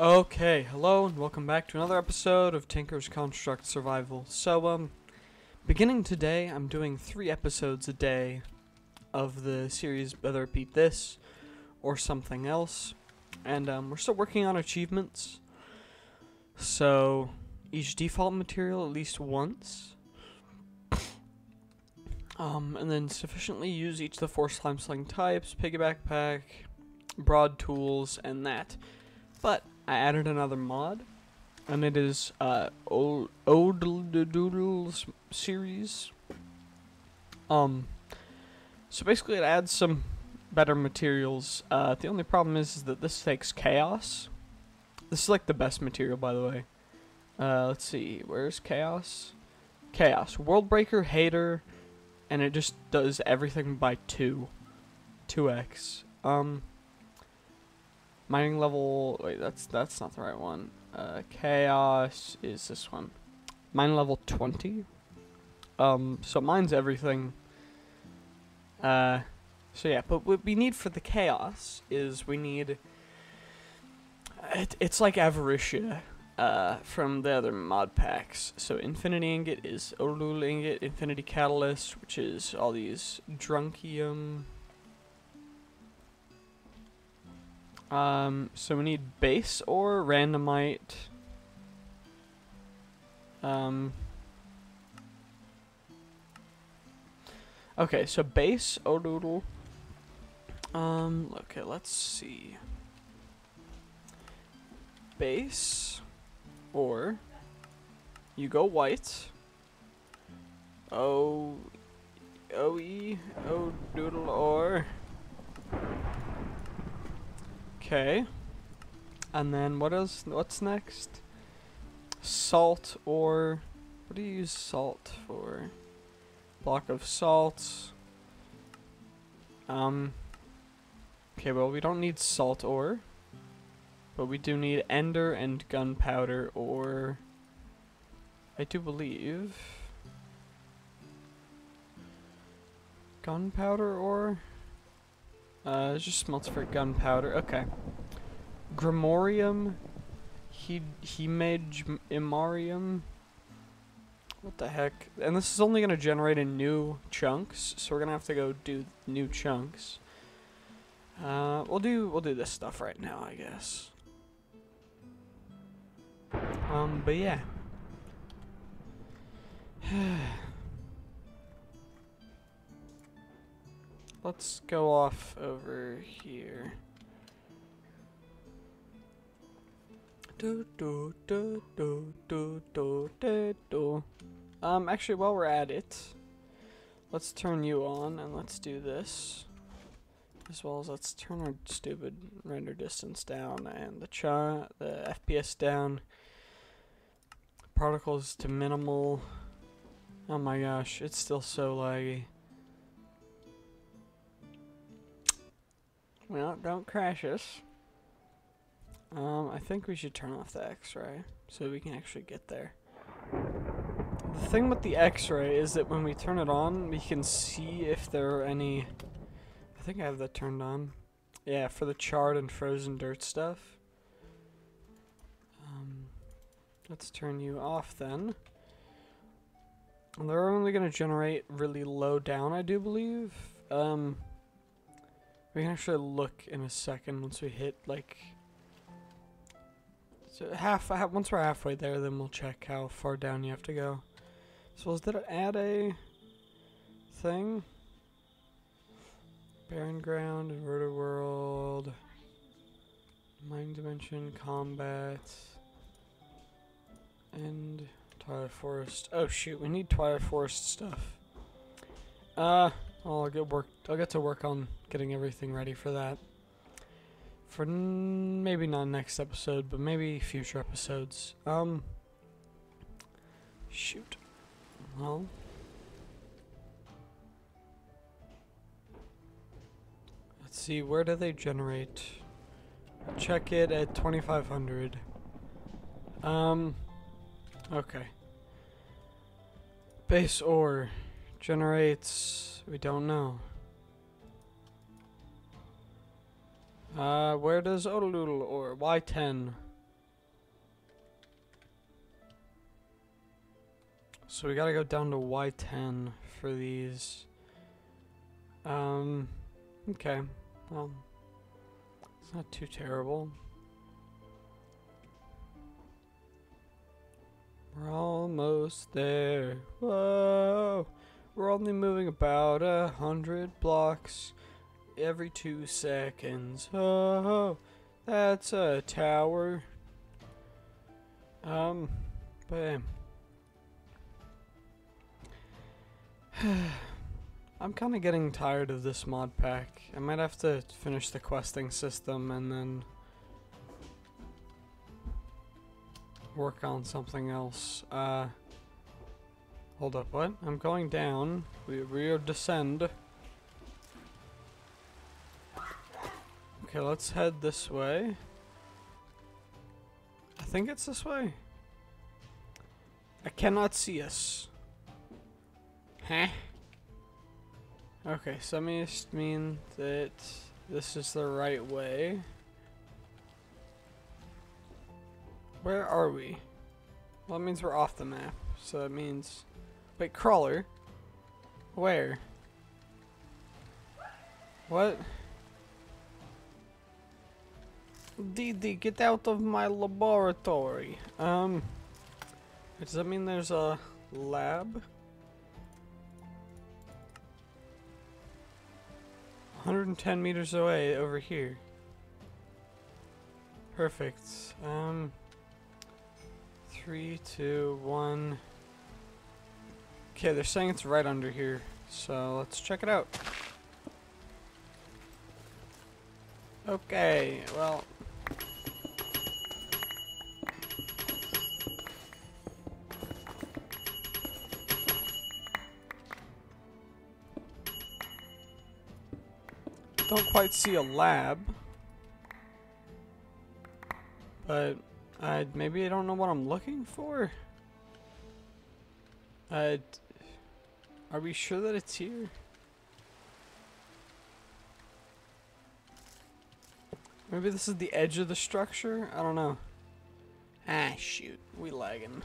Okay, hello and welcome back to another episode of Tinker's Construct Survival. So, um, beginning today, I'm doing three episodes a day of the series Whether It Beat This or something else. And, um, we're still working on achievements. So, each default material at least once. Um, and then sufficiently use each of the four slime sling types, piggyback pack, broad tools, and that. But I added another mod, and it is uh Doodles series. Um, so basically, it adds some better materials. Uh, the only problem is, is that this takes chaos. This is like the best material, by the way. Uh, let's see, where's chaos? Chaos, world breaker, hater, and it just does everything by two, two x. Um. Mining level, wait, that's that's not the right one. Uh, chaos is this one. Mine level 20. Um, so mine's everything. Uh, so yeah, but what we need for the chaos is we need. It, it's like Avaritia, uh, from the other mod packs. So Infinity Ingot is Olul Ingot, Infinity Catalyst, which is all these Drunkium. Um, so we need base or randomite. Um. Okay, so base odoodle. Um, okay, let's see. Base or you go white. O O E O doodle or Okay. And then what is what's next? Salt or what do you use salt for? Block of salt. Um Okay, well we don't need salt ore. But we do need ender and gunpowder or I do believe gunpowder ore uh, it just smells for gunpowder. Okay. Grimorium. He Hemagimarium. What the heck? And this is only going to generate in new chunks, so we're going to have to go do new chunks. Uh, we'll do we'll do this stuff right now, I guess. Um, but yeah. Let's go off over here. Do do do do do do do do. Um, actually, while we're at it, let's turn you on and let's do this. As well as let's turn our stupid render distance down and the cha the FPS down. Particles to minimal. Oh my gosh, it's still so laggy. Well, don't crash us. Um, I think we should turn off the x-ray so we can actually get there. The thing with the x-ray is that when we turn it on, we can see if there are any... I think I have that turned on. Yeah, for the charred and frozen dirt stuff. Um, let's turn you off then. And they're only going to generate really low down, I do believe. Um, we can actually look in a second once we hit like so half, once we're halfway there then we'll check how far down you have to go. So was that add a thing? Barren ground, inverted world, mining dimension, combat, and Twilight Forest. Oh shoot, we need Twilight Forest stuff. Uh, I'll get work. I'll get to work on getting everything ready for that. For maybe not next episode, but maybe future episodes. Um. Shoot. Well. Let's see. Where do they generate? Check it at 2500. Um. Okay. Base ore generates. We don't know. Uh, where does Odoodle or Y10? So we gotta go down to Y10 for these. Um, okay. Well, it's not too terrible. We're almost there. Whoa! We're only moving about a hundred blocks every two seconds. Oh, that's a tower. Um, but I'm kind of getting tired of this mod pack. I might have to finish the questing system and then work on something else. Uh, hold up, what? I'm going down. We, we descend. Okay, let's head this way. I think it's this way. I cannot see us. Huh? Okay, so that means mean that this is the right way. Where are we? Well, that means we're off the map. So that means... Wait, crawler? Where? What? Didi, get out of my laboratory. Um, does that mean there's a lab? 110 meters away over here. Perfect. Um, three, two, one. Okay, they're saying it's right under here. So let's check it out. Okay, well. Don't quite see a lab. But I maybe I don't know what I'm looking for. Uh, are we sure that it's here? Maybe this is the edge of the structure? I don't know. Ah, shoot. We lagging.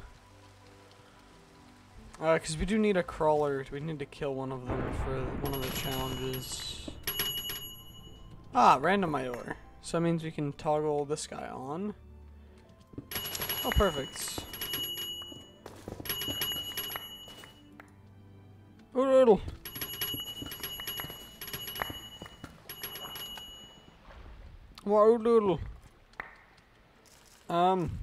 Uh, because we do need a crawler. We need to kill one of them for one of the challenges. Ah, randomizer. So that means we can toggle this guy on. Oh, perfect. Oodle. Oodle. Um,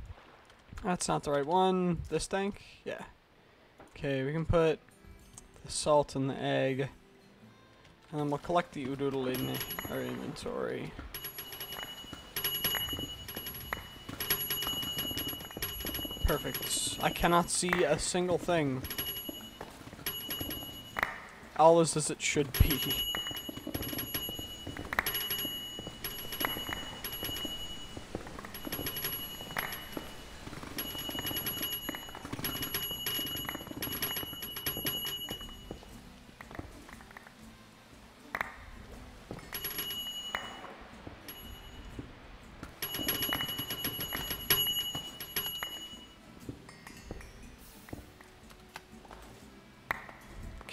that's not the right one. This tank? Yeah. Okay, we can put the salt in the egg. And then we'll collect the Oodoodle in our inventory. Perfect. I cannot see a single thing. All is as it should be.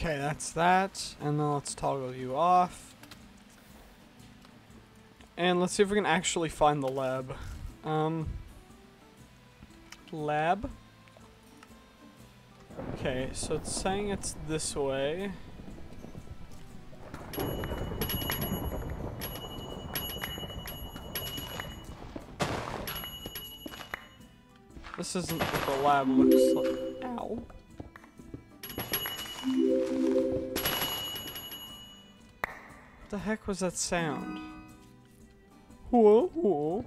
Okay, that's that. And then let's toggle you off. And let's see if we can actually find the lab. Um, lab. Okay, so it's saying it's this way. This isn't what the lab looks like. Ow. The heck was that sound? Whoa, whoa.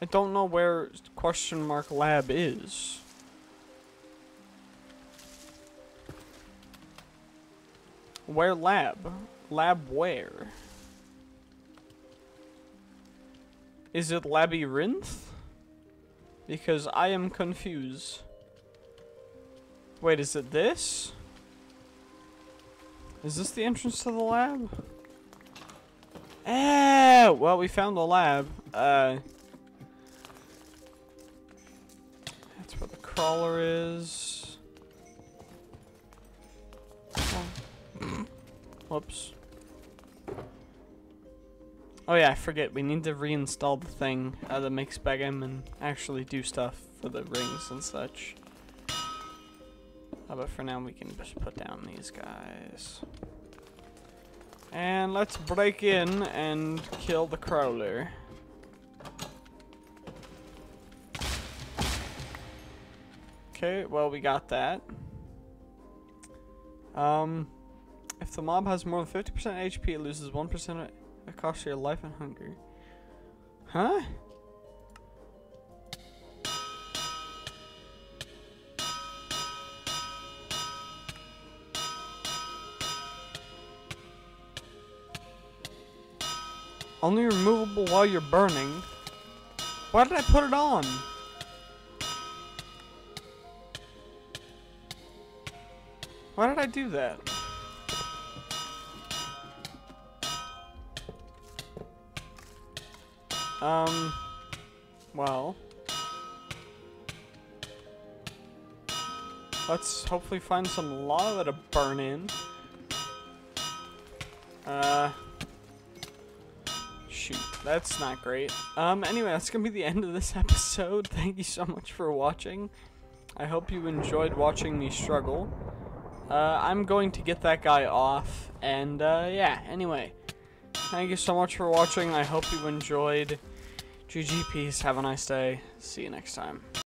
I don't know where question mark lab is. Where lab? Lab where? Is it Labyrinth? Because I am confused. Wait, is it this? Is this the entrance to the lab? Eh, well, we found the lab. Uh, that's where the crawler is. Oh. Whoops. Oh yeah, I forget. We need to reinstall the thing uh, that makes Begum and actually do stuff for the rings and such. Uh, but for now, we can just put down these guys. And let's break in and kill the crawler. Okay, well, we got that. Um, if the mob has more than 50% HP, it loses 1% of it costs your life and hunger. Huh? Only removable while you're burning. Why did I put it on? Why did I do that? Um, well. Let's hopefully find some lava to burn in. Uh, shoot, that's not great. Um, anyway, that's gonna be the end of this episode. Thank you so much for watching. I hope you enjoyed watching me struggle. Uh, I'm going to get that guy off, and, uh, yeah, anyway. Thank you so much for watching. I hope you enjoyed. GG, peace. Have a nice day. See you next time.